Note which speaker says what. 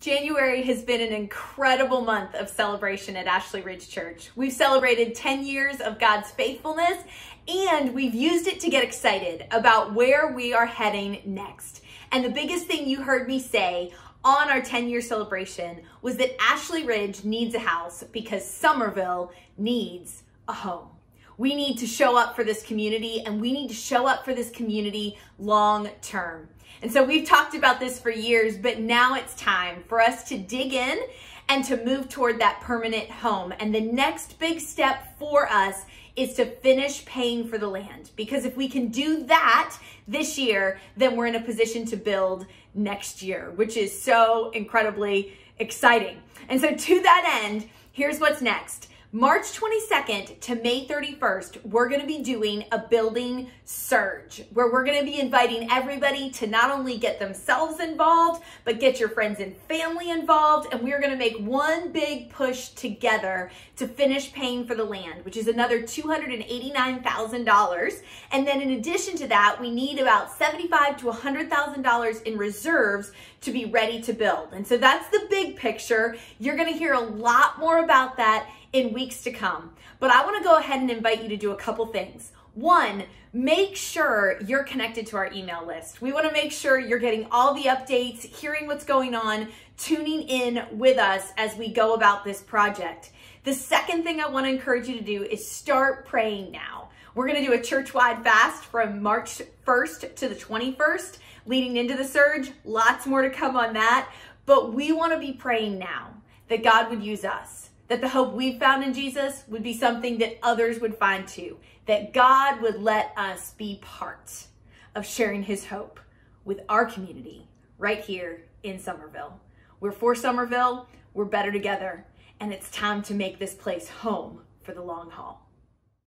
Speaker 1: January has been an incredible month of celebration at Ashley Ridge Church. We've celebrated 10 years of God's faithfulness and we've used it to get excited about where we are heading next. And the biggest thing you heard me say on our 10 year celebration was that Ashley Ridge needs a house because Summerville needs a home. We need to show up for this community and we need to show up for this community long term. And so we've talked about this for years, but now it's time for us to dig in and to move toward that permanent home. And the next big step for us is to finish paying for the land. Because if we can do that this year, then we're in a position to build next year, which is so incredibly exciting. And so to that end, here's what's next. March 22nd to May 31st, we're going to be doing a building surge where we're going to be inviting everybody to not only get themselves involved, but get your friends and family involved. And we're going to make one big push together to finish paying for the land, which is another $289,000. And then in addition to that, we need about 75 to $100,000 in reserves to be ready to build. And so that's the big picture. You're going to hear a lot more about that in weeks to come. But I wanna go ahead and invite you to do a couple things. One, make sure you're connected to our email list. We wanna make sure you're getting all the updates, hearing what's going on, tuning in with us as we go about this project. The second thing I wanna encourage you to do is start praying now. We're gonna do a church-wide fast from March 1st to the 21st, leading into the surge. Lots more to come on that. But we wanna be praying now that God would use us that the hope we found in Jesus would be something that others would find too, that God would let us be part of sharing his hope with our community right here in Summerville. We're for Summerville, we're better together, and it's time to make this place home for the long haul.